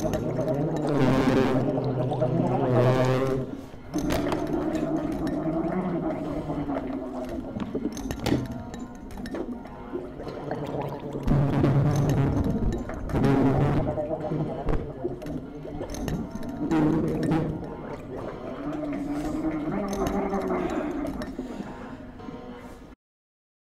何?